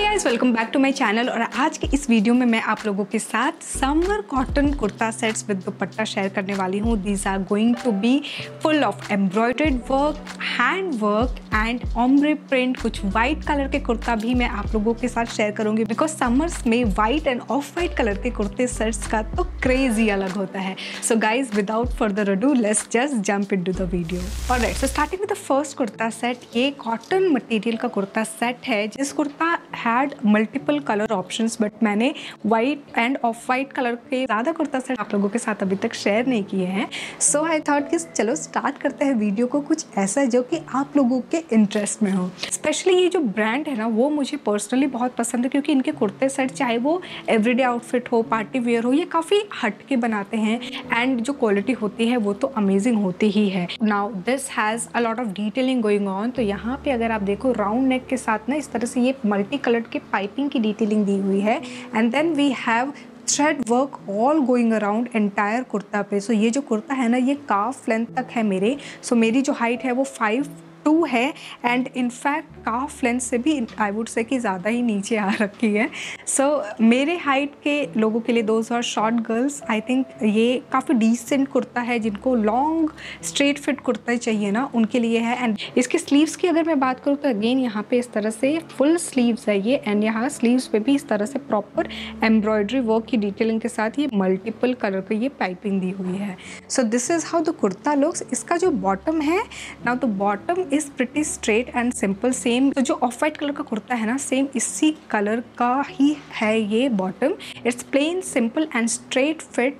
Hi guys welcome back to my channel और आज के इस वीडियो में मैं आप लोगों के साथ summer cotton kurta sets with dupatta share करने वाली हूँ। These are going to be full of embroidered work hand work and ombre print कुछ वाइट कलर के कुर्ता भी मैं आप लोगों के साथ शेयर करूँगी। बिकॉज़ समर्स में white and off white colour के कुर्ते सेट्स का तो क्रेज ही अलग होता है। So guys without further ado let's just jump in to the video और right so starting with the first kurta set ये कॉटन मटेरियल का कुर्ता सेट है। जिस kurta had multiple colour options but मैंने white and off white colour के ज़्यादा kurta set आप लोगों के साथ अभी तक शेयर नहीं किए हैं। सो आई थॉट कि चलो स्टार्ट करते हैं वीडियो को कुछ ऐसा जो कि आप लोगों के इंटरेस्ट में हो। स्पेशली ये जो ब्रांड है ना, वो मुझे पर्सनली बहुत पसंद है, क्योंकि इनके कुर्ते सेट चाहे वो एवरीडे आउटफिट हो पार्टी वेयर हो, ये काफ़ी हट के बनाते हैं एंड जो क्वालिटी होती है, वो तो अमेजिंग होती ही है। Now this has a lot of detailing going on तो यहाँ पे अगर आप देखो राउंड नेक के साथ ना, इस तरह से ये मल्टी कलर्ड के पाइपिंग की डिटेलिंग दी हुई है and then we have thread work all going around entire kurta पे. सो so, ये जो कुर्ता है ना ये काफ लेंथ तक है मेरे. सो so, मेरी जो हाइट है वो फाइव टू है and in fact calf length से भी आई वुड से कि ज़्यादा ही नीचे आ रखी है। सो so, मेरे हाइट के लोगों के लिए those are short girls I think ये काफ़ी डिसेंट कुर्ता है जिनको लॉन्ग स्ट्रेट फिट कुर्ता चाहिए ना उनके लिए है। एंड इसके स्लीव्स की अगर मैं बात करूँ तो अगेन यहाँ पे इस तरह से फुल स्लीव्स है ये एंड यहाँ स्लीव्स पे भी इस तरह से प्रॉपर एम्ब्रॉयडरी वर्क की डिटेलिंग के साथ ये मल्टीपल कलर पे ये पाइपिंग दी हुई है। So this is how the kurta looks इसका जो बॉटम है ना तो bottom is pretty straight and simple same तो जो ऑफ़ वाइट कलर का कुर्ता है ना सेम इसी कलर का ही है ये bottom it's plain simple and straight fit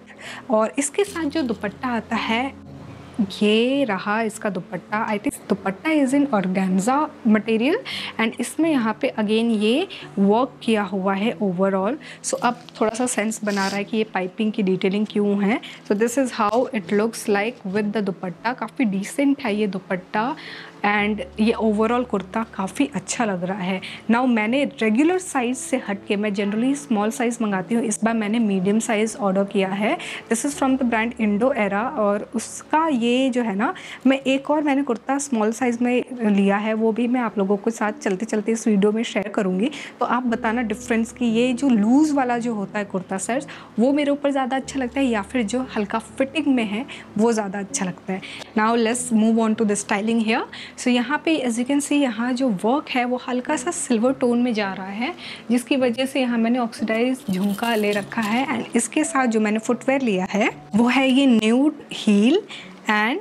और इसके साथ जो दुपट्टा आता है ये रहा इसका dupatta. I think dupatta is in organza material and इसमें यहाँ पे अगेन ये वर्क किया हुआ है ओवरऑल सो so, अब थोड़ा सा सेंस बना रहा है कि ये पाइपिंग की डिटेलिंग क्यों है. So this is how it looks like with the dupatta. काफ़ी डिसेंट है ये दुपट्टा. एंड ये ओवरऑल कुर्ता काफ़ी अच्छा लग रहा है। नाउ मैंने रेगुलर साइज़ से हट के मैं जनरली स्मॉल साइज़ मंगाती हूँ। इस बार मैंने मीडियम साइज़ ऑर्डर किया है। This is from the brand Indo Era और उसका ये जो है ना, मैं एक और मैंने कुर्ता स्मॉल साइज़ में लिया है, वो भी मैं आप लोगों के साथ चलते चलते इस वीडियो में शेयर करूँगी। तो आप बताना डिफरेंस कि ये जो लूज़ वाला जो होता है कुर्ता सेट्स वो मेरे ऊपर ज़्यादा अच्छा लगता है या फिर जो हल्का फिटिंग में है, वो ज़्यादा अच्छा लगता है। Now let's move on to the styling here so so, यहाँ पे एज यू कैन सी यहाँ जो वर्क है वो हल्का सा सिल्वर टोन में जा रहा है जिसकी वजह से यहाँ मैंने ऑक्सीडाइज झुमका ले रखा है एंड इसके साथ जो मैंने फुटवेयर लिया है वो है ये nude heel and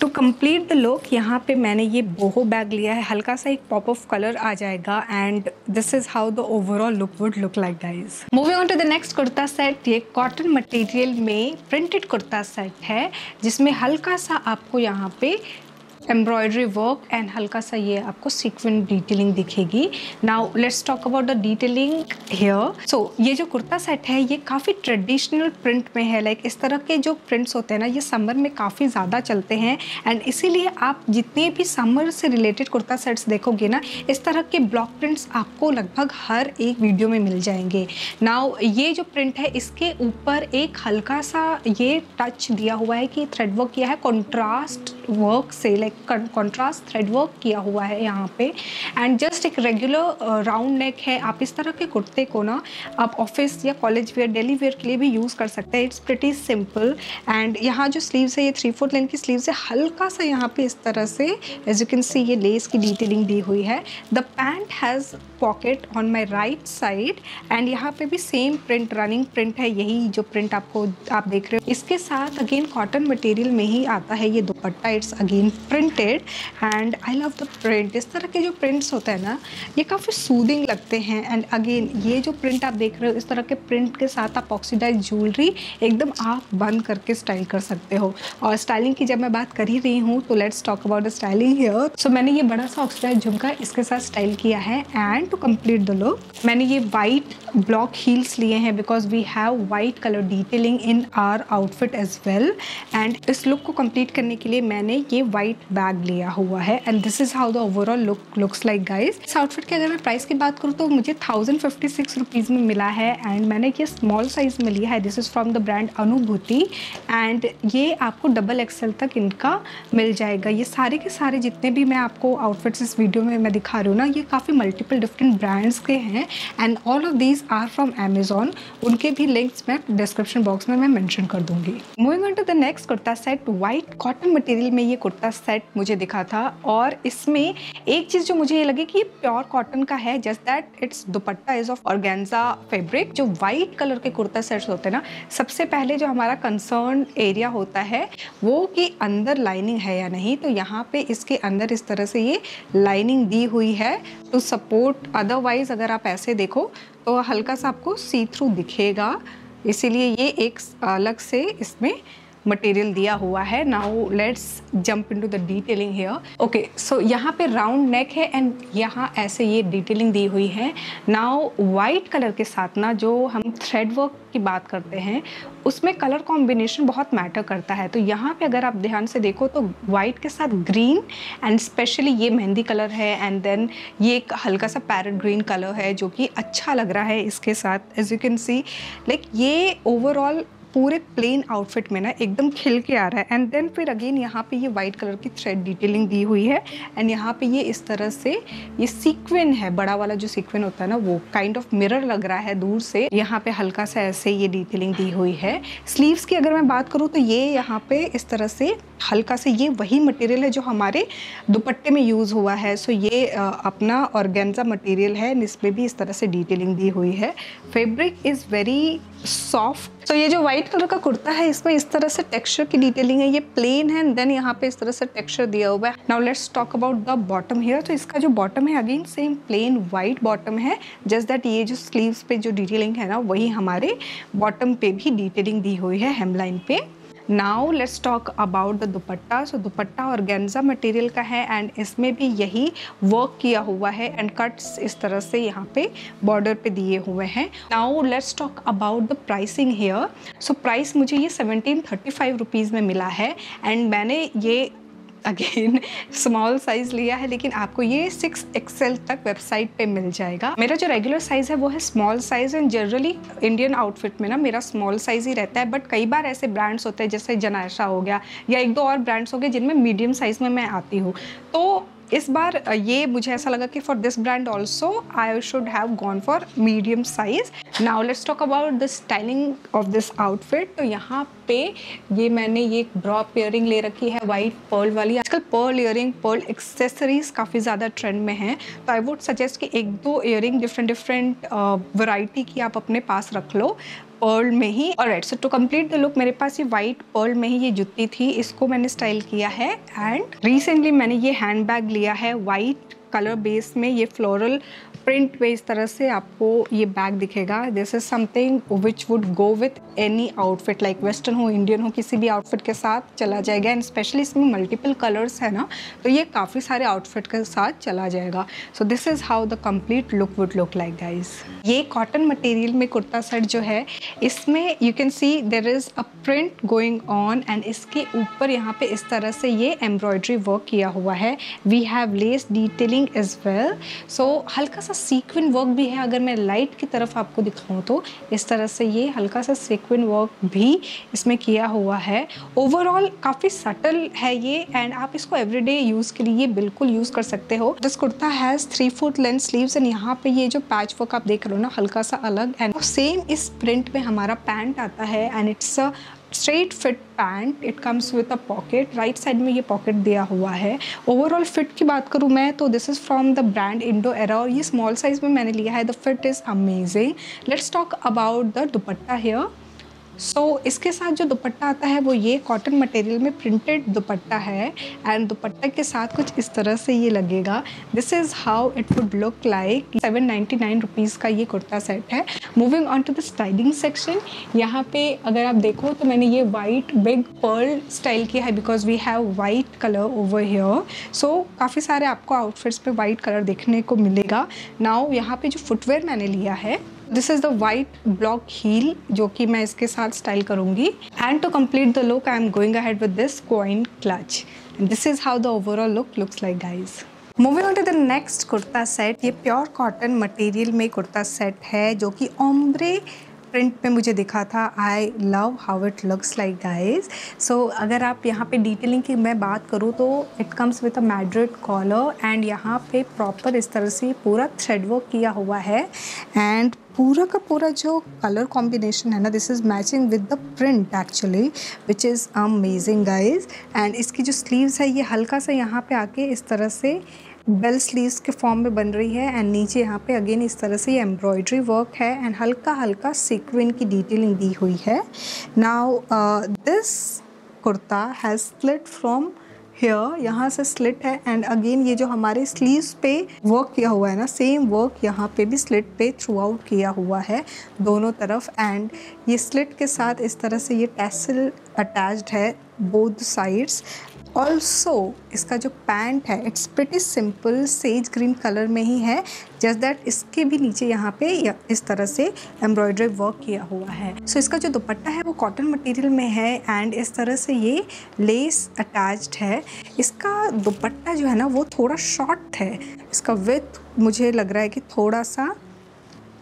to complete the look यहाँ पे मैंने ये बोहो बैग लिया है हल्का सा एक पॉप ऑफ़ कलर आ जाएगा and this is how the overall look would look like guys moving on to the next kurta set ये कॉटन मटेरियल में प्रिंटेड कुर्ता सेट है जिसमें हल्का सा आपको यहाँ पे एम्ब्रॉयडरी वर्क एंड हल्का सा ये आपको सीक्वेंट डिटेलिंग दिखेगी now let's talk about the detailing here so ये जो कुर्ता सेट है ये काफ़ी ट्रेडिशनल प्रिंट में है लाइक like इस तरह के जो प्रिंट्स होते हैं ना ये समर में काफ़ी ज़्यादा चलते हैं एंड इसीलिए आप जितने भी समर से रिलेटेड कुर्ता सेट्स देखोगे ना इस तरह के ब्लॉक प्रिंट्स आपको लगभग हर एक वीडियो में मिल जाएँगे नाउ ये जो प्रिंट है इसके ऊपर एक हल्का सा ये टच दिया हुआ है कि थ्रेड वर्क किया है कॉन्ट्रास्ट वर्क से लाइक कॉन्ट्रास्ट थ्रेड वर्क किया हुआ है यहाँ पे। एंड जस्ट एक रेगुलर राउंड नेक है। आप इस तरह के कुर्ते को ना आप ऑफ़िस या कॉलेज वेयर डेली वेयर के लिए भी यूज़ कर सकते हैं। इट्स प्रिटी सिंपल एंड यहाँ जो स्लीव्स है, ये थ्री फोर्थ लेंथ की स्लीव्स है। हल्का सा यहाँ पे इस तरह से एज यू कैन सी ये लेस की डिटेलिंग दी हुई है। The pant has pocket on my right side and यहाँ पे भी सेम प्रिंट रनिंग प्रिंट है, यही जो प्रिंट आपको, आप देख रहे हो। इसके साथ अगेन कॉटन मटेरियल में ही आता है ये dupatta. It's again printed and I love the print इस तरह के जो प्रिंट्स होते हैं ना, ये काफ़ी सूदिंग लगते हैं एंड अगेन ये जो प्रिंट आप देख रहे हो, इस तरह के प्रिंट के साथ आप ऑक्सीडाइज ज्वेलरी एकदम आप बंद करके स्टाइल कर सकते हो। और स्टाइलिंग की जब मैं बात कर ही रही हूँ तो let's talk about the styling here so मैंने ये बड़ा सा ऑक्सीडाइज झुमका इसके साथ स्टाइल किया है and to complete the look मैंने ये वाइट ब्लॉक हील्स लिए हैं because we have white colour detailing in our outfit as well and इस लुक को कंप्लीट करने के लिए मैंने ये वाइट बैग लिया हुआ है. And this is how the overall look looks like guys इस आउटफिट की अगर मैं प्राइस की बात करूँ तो मुझे थाउज़ेंड फिफ्टी सिक्स रुपीज़ में मिला है. एंड मैंने ये स्मॉल साइज़ में लिया है. This is from the brand Anubhuti and ये आपको डबल एक्सएल तक इनका मिल जाएगा. ये सारे के सारे जितने भी मैं आपको आउटफिट्स इस वीडियो में मैं दिखा रही हूँ ना, ये काफ़ी मल्टीपल डिफरेंट ब्रांड्स के हैं. And all of these are from Amazon उनके भी लिंक्स मैं डिस्क्रिप्शन बॉक्स में मैं मैंशन कर दूँगी। Moving on to the next kurta set white cotton material में ये कुर्ता सेट मुझे दिखा था। और इसमें एक चीज़ जो मुझे ये लगे कि ये प्योर कॉटन का है just that it's dupatta is of organza fabric जो वाइट कलर के कुर्ता सेट्स होते हैं ना, सबसे पहले जो हमारा कंसर्न एरिया होता है, वो कि अंदर लाइनिंग है या नहीं। तो यहाँ पे इसके अंदर इस तरह से ये लाइनिंग दी हुई है टू सपोर्ट अदरवाइज़ अगर आप ऐसे देखो तो हल्का सा आपको सी थ्रू दिखेगा। इसीलिए ये एक अलग से इसमें मटेरियल दिया हुआ है। Now let's jump into the detailing here okay so यहाँ पे राउंड नेक है एंड यहाँ ऐसे ये डिटेलिंग दी हुई है। नाउ वाइट कलर के साथ ना जो हम थ्रेड वर्क की बात करते हैं, उसमें कलर कॉम्बिनेशन बहुत मैटर करता है। तो यहाँ पे अगर आप ध्यान से देखो तो वाइट के साथ ग्रीन एंड स्पेशली ये मेहंदी कलर है एंड देन ये एक हल्का सा पैरट ग्रीन कलर है जो कि अच्छा लग रहा है इसके साथ। As you can see like ये ओवरऑल पूरे प्लेन आउटफिट में ना एकदम खिल के आ रहा है। एंड देन फिर अगेन यहाँ पे ये वाइट कलर की थ्रेड डिटेलिंग दी हुई है। एंड यहाँ पे ये इस तरह से ये सीक्वेन है, बड़ा वाला जो सीक्वेन होता है ना, वो काइंड ऑफ़ मिरर लग रहा है दूर से। यहाँ पे हल्का सा ऐसे ये डिटेलिंग दी हुई है। स्लीव्स की अगर मैं बात करूँ तो ये यहाँ पे इस तरह से हल्का से ये वही मटेरियल है जो हमारे दुपट्टे में यूज़ हुआ है। सो ये अपना ऑर्गेन्जा मटेरियल है। इसमें भी इस तरह से डिटेलिंग दी हुई है। फेब्रिक इज़ वेरी सॉफ्ट तो ये जो व्हाइट कलर का कुर्ता है, इसमें इस तरह से टेक्सचर की डिटेलिंग है। ये प्लेन है देन यहाँ पे इस तरह से टेक्सचर दिया हुआ है। Now let's talk about the bottom here तो इसका जो बॉटम है again same plain white bottom है। जस्ट दैट ये जो स्लीव्स पे जो डिटेलिंग है ना, वही हमारे बॉटम पे भी डिटेलिंग दी हुई है हेमलाइन पे। Now let's talk about the dupatta. So dupatta organza material का है एंड इसमें भी यही वर्क किया हुआ है एंड कट्स इस तरह से यहाँ पे बॉर्डर पे दिए हुए हैं। Now let's talk about the pricing here so price मुझे ये सेवनटीन थर्टी फाइव रुपीज़ में मिला है एंड मैंने ये अगेन स्मॉल साइज़ लिया है, लेकिन आपको ये सिक्स एक्सएल तक वेबसाइट पे मिल जाएगा। मेरा जो रेगुलर साइज़ है, वो है small size and generally Indian outfit में ना मेरा स्मॉल साइज़ ही रहता है बट कई बार ऐसे ब्रांड्स होते हैं, जैसे जनायशा हो गया, या एक दो और ब्रांड्स हो गए, जिनमें मीडियम साइज़ में मैं आती हूँ। तो इस बार ये मुझे ऐसा लगा कि for this brand also I should have gone for medium size now let's talk about the styling of this outfit तो यहाँ पे ये मैंने ये ड्रॉप इयरिंग ले रखी है वाइट पर्ल वाली। आजकल पर्ल इयरिंग पर्ल एक्सेसरीज काफ़ी ज़्यादा ट्रेंड में है। तो आई वुड सजेस्ट कि एक दो इयरिंग डिफरेंट डिफरेंट वैरायटी की आप अपने पास रख लो। पर्ल में ही। और right so to complete the look मेरे पास ये वाइट पर्ल में ही ये जुत्ती थी, इसको मैंने स्टाइल किया है। एंड रिसेंटली मैंने ये हैंड बैग लिया है वाइट कलर बेस में ये फ्लोरल प्रिंट पे इस तरह से आपको ये बैग दिखेगा। This is something which would go with any outfit like western हो इंडियन हो, किसी भी आउटफिट के साथ चला जाएगा। एंड स्पेशली इसमें मल्टीपल कलर्स है ना तो ये काफ़ी सारे आउटफिट के साथ चला जाएगा। So this is how the complete look would look like guys ये कॉटन मटेरियल में कुर्ता सेट जो है, इसमें you can see there is a print going on and इसके ऊपर यहाँ पे इस तरह से ये एम्ब्रॉयड्री वर्क किया हुआ है। We have lace detailing as well so हल्का सा सीक्वेंट वर्क भी है, अगर मैं लाइट की तरफ़ आपको दिखाऊँ तो इस तरह से ये हल्का सा सीक्वेंट वर्क भी इसमें किया हुआ है। ओवरऑल काफ़ी सटल है ये एंड आप इसको एवरीडे यूज़ के लिए बिल्कुल यूज़ कर सकते हो। This kurta has three foot length sleeves and यहाँ पे ये जो पैच वर्क आप देख रहे हो ना, हल्का सा अलग एंड सेम इस प्रिंट में हमारा पैंट आता है and it's straight fit pant it comes with a pocket right side में ये पॉकेट दिया हुआ है। ओवरऑल फिट की बात करूँ मैं तो this is from the brand Indo Era और ये स्मॉल साइज़ में मैंने लिया है। The fit is amazing let's talk about the dupatta here so so, इसके साथ जो दुपट्टा आता है वो ये कॉटन मटेरियल में प्रिंटेड दुपट्टा है एंड दुपट्टा के साथ कुछ इस तरह से ये लगेगा। This is how it would look like seven ninety nine rupees का ये कुर्ता सेट है। Moving on to the styling section यहाँ पे अगर आप देखो तो मैंने ये वाइट बिग पर्ल स्टाइल किया है because we have white colour over here so काफ़ी सारे आपको आउटफिट्स पे वाइट कलर देखने को मिलेगा। नाउ यहाँ पे जो फुटवेयर मैंने लिया है this is the white block heel जो कि मैं इसके साथ स्टाइल करूँगी. And to complete the look I am going ahead with this coin clutch this is how the overall look looks like guys moving on to the next kurta set ये pure cotton material में kurta set है जो कि ombre print में मुझे दिखा था. I love how it looks like guys so अगर आप यहाँ पे डिटेलिंग की मैं बात करूँ तो it comes with a Madrid collar and यहाँ पे प्रॉपर इस तरह से पूरा थ्रेड वर्क किया हुआ है. एंड पूरा का पूरा जो कलर कॉम्बिनेशन है ना this is matching with the print actually which is amazing guys and इसकी जो स्लीव्स है, ये हल्का सा यहाँ पे आके इस तरह से बेल स्लीव्स के फॉर्म में बन रही है एंड नीचे यहाँ पे अगेन इस तरह से ये एम्ब्रॉयडरी वर्क है एंड हल्का हल्का सीक्वेंट की डिटेलिंग दी हुई है. Now this kurta has slit from here यहाँ से स्लिट है एंड अगेन ये जो हमारे स्लीव्स पे वर्क किया हुआ है ना सेम वर्क यहाँ पे भी स्लिट पे थ्रू आउट किया हुआ है, दोनों तरफ़ एंड ये स्लिट के साथ इस तरह से ये टैसल अटैच्ड है बोथ साइड्स ऑल्सो इसका जो पैंट है it's pretty simple sage green colour में ही है. जस्ट दैट इसके भी नीचे यहाँ पे इस तरह से एम्ब्रॉयडरी वर्क किया हुआ है. सो so, इसका जो दुपट्टा है वो कॉटन मटेरियल में है एंड इस तरह से ये लेस अटैच्ड है. इसका दुपट्टा जो है ना वो थोड़ा शॉर्ट है. इसका विथ मुझे लग रहा है कि थोड़ा सा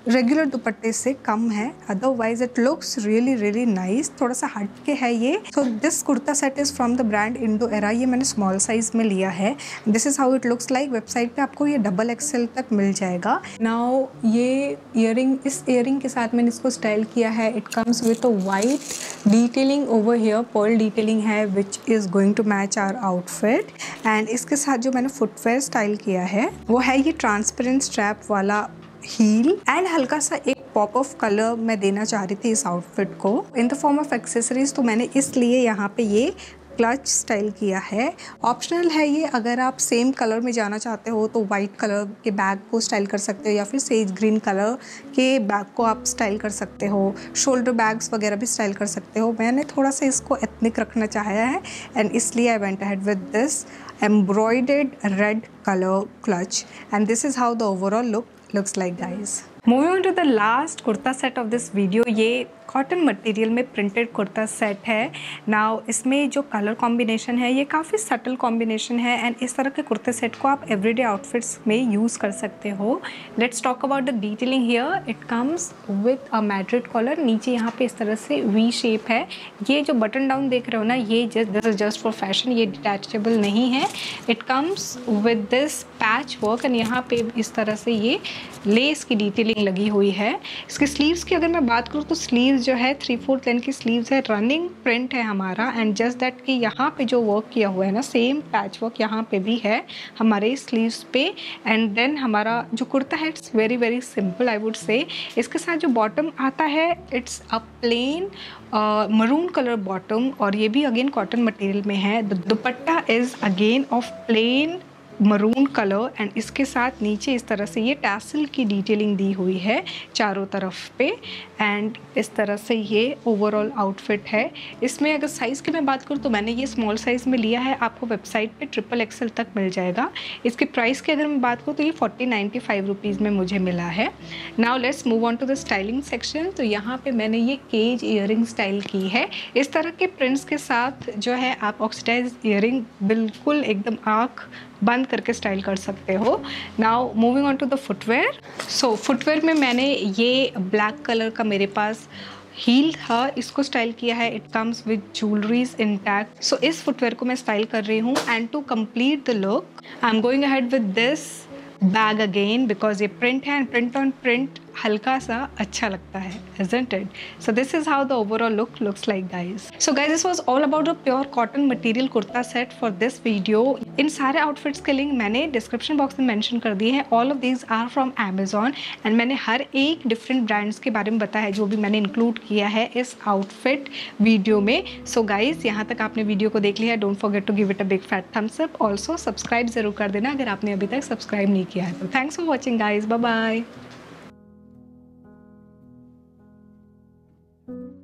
रेगुलर दुपट्टे से कम है। Otherwise it looks really really nice थोड़ा सा हट के है ये। So this kurta set is from the brand Indo Era ये मैंने स्मॉल साइज़ में लिया है। This is how it looks like website पे आपको ये डबल एक्सएल तक मिल जाएगा। नाउ ये इयर इस इयर के साथ मैंने इसको स्टाइल किया है। It comes with a white detailing over here pearl detailing है which is going to match our outfit and इसके साथ जो मैंने फुटवेयर स्टाइल किया है, वो है ये ट्रांसपेरेंट स्ट्रैप वाला हील एंड हल्का सा एक पॉप ऑफ़ कलर मैं देना चाह रही थी इस आउटफिट को। In the form of accessories तो मैंने इसलिए यहाँ पे ये क्लच स्टाइल किया है। ऑप्शनल है ये, अगर आप सेम कलर में जाना चाहते हो तो वाइट कलर के बैग को स्टाइल कर सकते हो या फिर सेज ग्रीन कलर के बैग को आप स्टाइल कर सकते हो। शोल्डर बैग्स वगैरह भी स्टाइल कर सकते हो। मैंने थोड़ा सा इसको एथनिक रखना चाहा है एंड इसलिए I went ahead with this embroidered red colour clutch and this is how the overall look looks like guys moving on to the last kurta set of this video ye cotton material में printed kurta set है। Now इसमें जो colour combination है, ये काफ़ी subtle combination है and इस तरह के कुर्ते सेट को आप एवरीडे आउटफिट्स में यूज़ कर सकते हो। Let's talk about the detailing here it comes with a Madrid collar नीचे यहाँ पे इस तरह से वी शेप है। ये जो बटन डाउन देख रहे हो ना, ये just this is just for fashion ये डिटैचेबल नहीं है। It comes with this patch work and यहाँ पे इस तरह से ये लेस की डिटेलिंग लगी हुई है। इसके स्लीव्स की अगर मैं बात करूँ तो स्लीव्स जो है थ्री फोर्थ लेंथ की स्लीव्स है रनिंग प्रिंट है हमारा एंड जस्ट दैट कि यहाँ पे जो वर्क किया हुआ है ना सेम पैच वर्क यहाँ पे भी है हमारे स्लीव्स पे एंड देन हमारा जो कुर्ता है it's very very simple I would say इसके साथ जो बॉटम आता है it's a plain maroon colour bottom और ये भी अगेन कॉटन मटेरियल में है. Dupatta is again of plain maroon colour and इसके साथ नीचे इस तरह से ये टैसल की डिटेलिंग दी हुई है चारों तरफ़ पे एंड इस तरह से ये ओवरऑल आउटफिट है। इसमें अगर साइज़ की मैं बात करूँ तो मैंने ये स्मॉल साइज़ में लिया है, आपको वेबसाइट पे ट्रिपल एक्सल तक मिल जाएगा। इसके प्राइस की अगर मैं बात करूँ तो ये फोर्टी नाइन्टी फाइव रुपीज़ में मुझे मिला है। Now let's move on to the styling section तो यहाँ पर मैंने ये केज ईयर स्टाइल की है। इस तरह के प्रिंट्स के साथ जो है आप ऑक्सीडाइज ईयर बिल्कुल एकदम आँख बंद करके स्टाइल कर सकते हो। Now moving on to the footwear so footwear में मैंने ये ब्लैक कलर का मेरे पास हील था। इसको स्टाइल किया है। It comes with jewelleries intact so इस फुटवेयर को मैं स्टाइल कर रही हूँ। And to complete the look I am going ahead with this bag again because ये प्रिंट है। एंड प्रिंट ऑन प्रिंट हल्का सा अच्छा लगता है, isn't it? So this is how the overall look looks like, guys. So guys, this was all about the pure cotton material kurta set for this इन सारे outfits के link मैंने description box में मेंशन कर दिए हैं। All of these are from Amazon and मैंने हर एक डिफरेंट ब्रांड्स के बारे में बताया है, जो भी मैंने इंक्लूड किया है इस आउटफिट वीडियो में। सो गाइज़ यहाँ तक आपने वीडियो को देख लिया। है don't forget to give it a big fat thumbs up also subscribe ज़रूर कर देना अगर आपने अभी तक सब्सक्राइब नहीं किया है। तो thanks for watching guys bye Thank you.